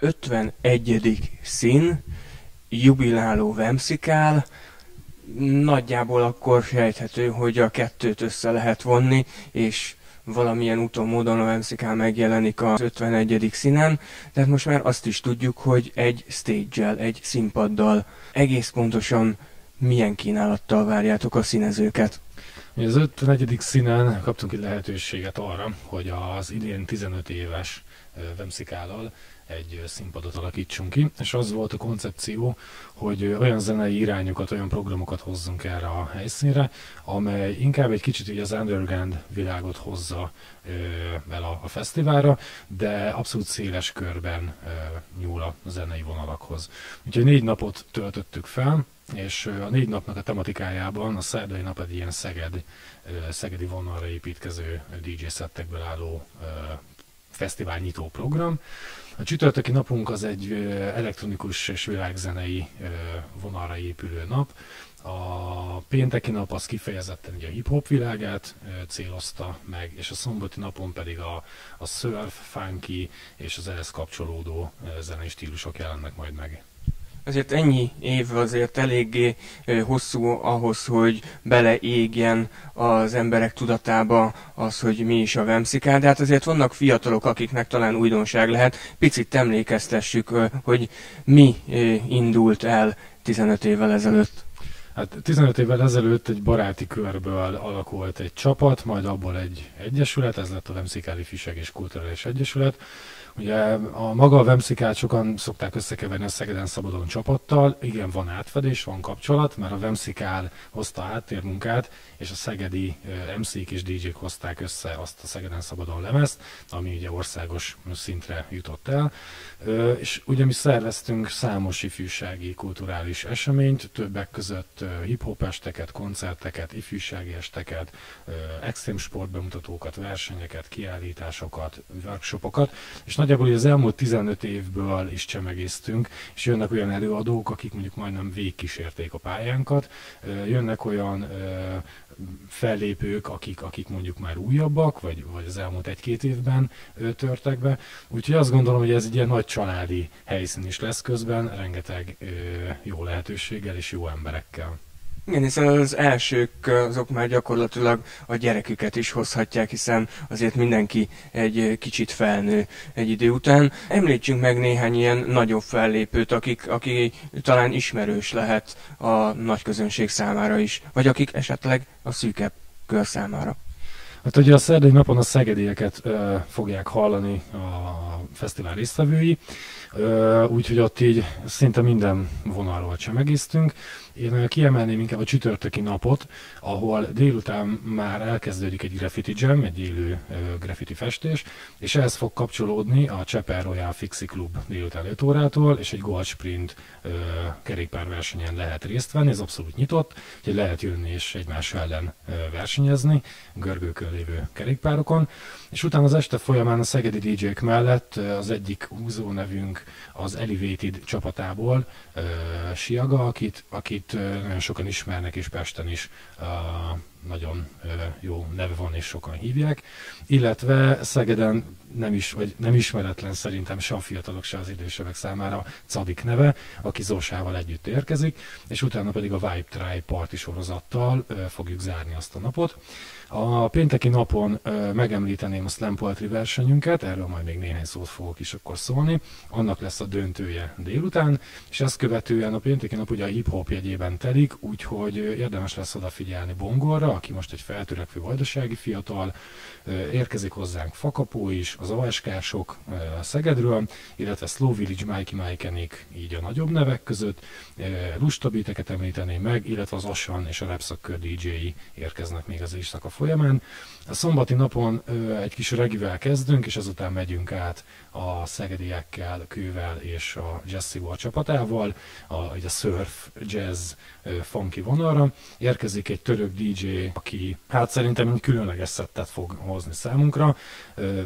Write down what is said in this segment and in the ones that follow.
51. szín, jubiláló Vemszikál, nagyjából akkor sejthető, hogy a kettőt össze lehet vonni, és valamilyen úton, módon a MCK megjelenik az 51. színen, tehát most már azt is tudjuk, hogy egy stage egy színpaddal egész pontosan milyen kínálattal várjátok a színezőket. Az 51. színen kaptunk egy lehetőséget arra, hogy az idén 15 éves Vemszikállal egy színpadot alakítsunk ki, és az volt a koncepció, hogy olyan zenei irányokat, olyan programokat hozzunk erre a helyszínre, amely inkább egy kicsit így az underground világot hozza el a, a fesztiválra, de abszolút széles körben ö, nyúl a zenei vonalakhoz. Úgyhogy négy napot töltöttük fel, és a négy napnak a tematikájában a szerdai nap egy ilyen Szeged, szegedi vonalra építkező DJ szettekből álló fesztivál nyitó program. A csütörtöki napunk az egy elektronikus és világzenei vonalra épülő nap. A pénteki nap az kifejezetten ugye a hip-hop világát célozta meg, és a szombati napon pedig a, a surf, funky és az ehhez kapcsolódó zenei stílusok jelennek majd meg azért ennyi év azért eléggé hosszú ahhoz, hogy beleégjen az emberek tudatába az, hogy mi is a Vemsziká, de hát azért vannak fiatalok, akiknek talán újdonság lehet. Picit emlékeztessük, hogy mi indult el 15 évvel ezelőtt. Hát 15 évvel ezelőtt egy baráti körből alakult egy csapat, majd abból egy egyesület, ez lett a Vemszikáli Fiseg és Kulturális Egyesület, Ugye a maga a Vemszikát sokan szokták összekeverni a Szegeden Szabadon csapattal. Igen, van átfedés, van kapcsolat, mert a Vemszikál hozta áttérmunkát, és a szegedi MC-k és DJ-k hozták össze azt a Szegeden Szabadon lemezt, ami ugye országos szintre jutott el. És ugye mi szerveztünk számos ifjúsági kulturális eseményt, többek között hip-hop esteket, koncerteket, ifjúsági esteket, extrém sportbemutatókat, versenyeket, kiállításokat, workshopokat, és nagyjából az elmúlt 15 évből is csemegésztünk, és jönnek olyan előadók, akik mondjuk majdnem végkísérték a pályánkat, jönnek olyan fellépők, akik, akik mondjuk már újabbak, vagy, vagy az elmúlt egy-két évben törtek be. Úgyhogy azt gondolom, hogy ez egy ilyen nagy családi helyszín is lesz közben, rengeteg jó lehetőséggel és jó emberekkel. Igen, hiszen az elsők azok már gyakorlatilag a gyereküket is hozhatják, hiszen azért mindenki egy kicsit felnő egy idő után. Említsünk meg néhány ilyen nagyobb fellépőt, akik, aki talán ismerős lehet a nagy közönség számára is, vagy akik esetleg a szűkebb kör számára. Hát ugye a szerdai napon a szegedieket fogják hallani a fesztivál résztvevői, úgyhogy ott így szinte minden vonalról csemegéztünk. Én kiemelném inkább a csütörtöki napot, ahol délután már elkezdődik egy graffiti jam, egy élő graffiti festés, és ehhez fog kapcsolódni a Cseper Royal Fixi Club délután 5 órától, és egy Gold Sprint kerékpárversenyen lehet részt venni, ez abszolút nyitott, úgyhogy lehet jönni és egymás ellen versenyezni, görgőkön lévő kerékpárokon, és utána az este folyamán a szegedi DJ-k mellett az egyik húzó nevünk az Elevated csapatából, Siaga, akit, akit nagyon sokan ismernek, és Pesten is nagyon jó neve van, és sokan hívják, illetve Szegeden nem, is, vagy nem ismeretlen szerintem se a fiatalok, se az idősebbek számára Cadik neve, aki Zósával együtt érkezik, és utána pedig a Vibe Tribe parti sorozattal fogjuk zárni azt a napot. A pénteki napon ö, megemlíteném a Slam Poetry versenyünket, erről majd még néhány szót fogok is akkor szólni. Annak lesz a döntője délután, és ezt követően a pénteki nap ugye a hip-hop jegyében telik, úgyhogy érdemes lesz odafigyelni Bongorra, aki most egy feltörekvő vajdasági fiatal, érkezik hozzánk Fakapó is, az ASK-sok Szegedről, illetve Slow Village, Mikey Mikenik, így a nagyobb nevek között, Lustabiteket említeném meg, illetve az Asan és a Repszakkör DJ-i érkeznek még az éjszaka folyamán. A szombati napon egy kis regivel kezdünk, és azután megyünk át a szegediekkel, kővel és a Jesse csapatával, a, a surf, jazz, funky vonalra. Érkezik egy török DJ, aki hát szerintem egy különleges szettet fog hozni számunkra,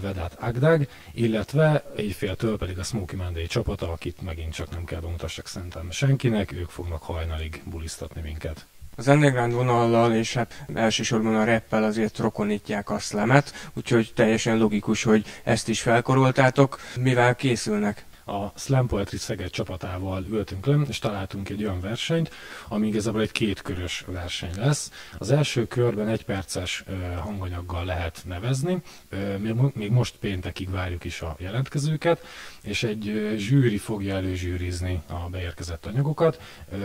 Vedát Agdag, illetve éjféltől pedig a Smokey Monday csapata, akit megint csak nem kell bemutassak szerintem senkinek, ők fognak hajnalig bulisztatni minket az underground vonallal és hát elsősorban a reppel azért rokonítják a szlemet, úgyhogy teljesen logikus, hogy ezt is felkoroltátok. Mivel készülnek? A Slam Poetry Szeged csapatával ültünk le, és találtunk egy olyan versenyt, ami igazából egy kétkörös verseny lesz. Az első körben egy perces hanganyaggal lehet nevezni, még most péntekig várjuk is a jelentkezőket, és egy zsűri fogja előzsűrizni a beérkezett anyagokat.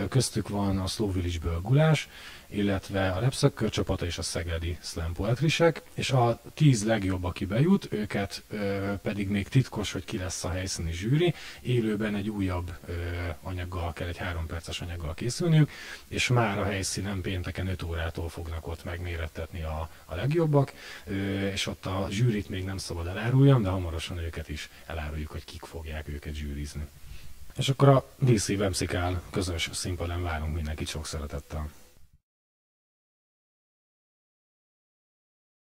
Köztük van a Slow Village-ből Gulás, illetve a Repszak csapata és a Szegedi Slam Poetrisek, és a tíz legjobb, aki bejut, őket pedig még titkos, hogy ki lesz a helyszíni zsűri, élőben egy újabb anyaggal kell, egy három perces anyaggal készülniük, és már a helyszínen pénteken 5 órától fognak ott megmérettetni a, a legjobbak, és ott a zsűrit még nem szabad eláruljam, de hamarosan őket is eláruljuk, hogy kik fogják őket zsűrizni. És akkor a DC Wemszikál közös színpadán várunk mindenkit sok szeretettel.